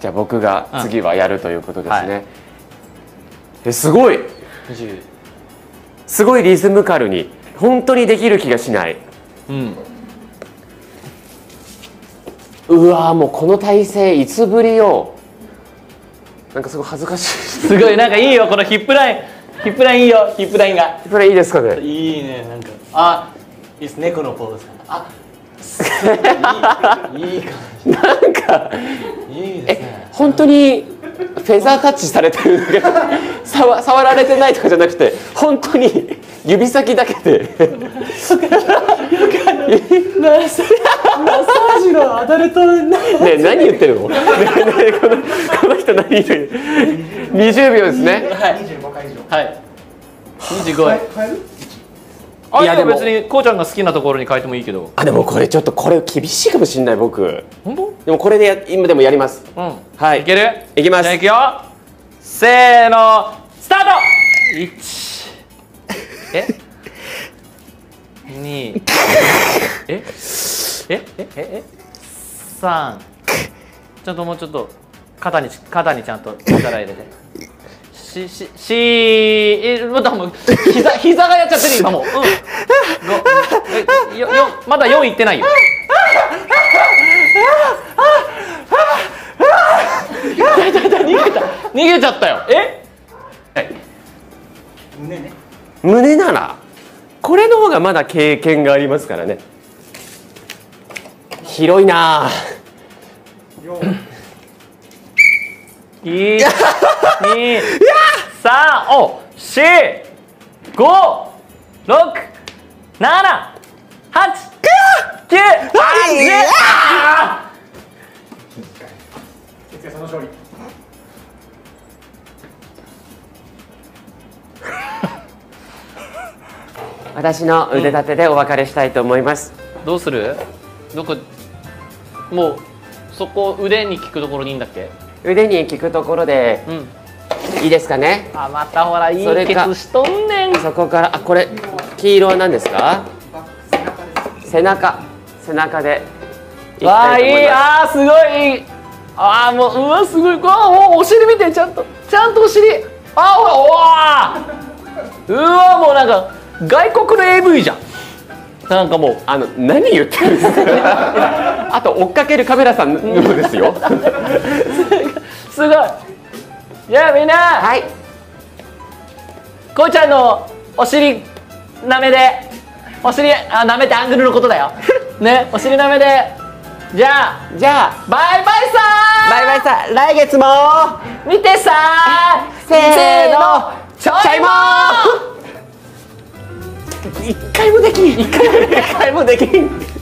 じゃあ僕が次はやるということですね、えすごい。20すごいリズムカルに本当にできる気がしない。うん。うわーもうこの体勢いつぶりよ。なんかすごい恥ずかしい。すごいなんかいいよこのヒップライン。ヒップラインいいよヒップラインが。これいいですかね？いいねなんか。あいいですねこのポーズ。あいいい。い感なんかじいいですね。本当にフェザータッチされてるんだけど 触触られてないとかじゃなくて本当に指先だけで。マッサージのアダルトなねえ何言ってるの？ねえねえこのこの人何言ってる？20秒ですね。はい25回以上。はい。25円変える？あいやでも別にこうちゃんが好きなところに変えてもいいけど。あでもこれちょっとこれ厳しいかもしれない僕。本当？でもこれでや今でもやります。うん。はい。いける？いきます。じゃあいくよ。せーの。スタート！1え？2え？え？え？え？え？3ちょっともうちょっと肩に肩にちゃんと力入れてし、し、し、え、まだもう、膝、膝がやっちゃってる、今もう。うん。え、よ、まだ4いってないよ。いたいたいた、逃げた。逃げちゃったよ。え？はい。胸ね。胸なら、これの方がまだ経験がありますからね。広いなぁ。1 2 3お4 5 6 7 8 9 10哲の私の腕立てでお別れしたいと思います、うん、どうする？どこ？もうそこ腕に効くところにいいんだっけ？腕に効くところでうん。いいですかね？あ、またほらいいそれかケツしとんねん。そこからあこれ黄色は何ですか？背中。背中で。わあいいあーすごいあーもううわすごい。うわもうお尻見てちゃんとちゃんとお尻。あーほらうわー。うわもうなんか外国の AV じゃん。なんかもうあの何言ってるんですか？あと追っかけるカメラさんのですよすごい。じゃあみんな、はい。こうちゃんのお尻舐めで。お尻あ舐めてアングルのことだよ。ねお尻舐めで。じゃあじゃあ。バイバイさー。バイバイさ来月も。見てさー。せーの。ちょいもー。一回もできん。一回もできん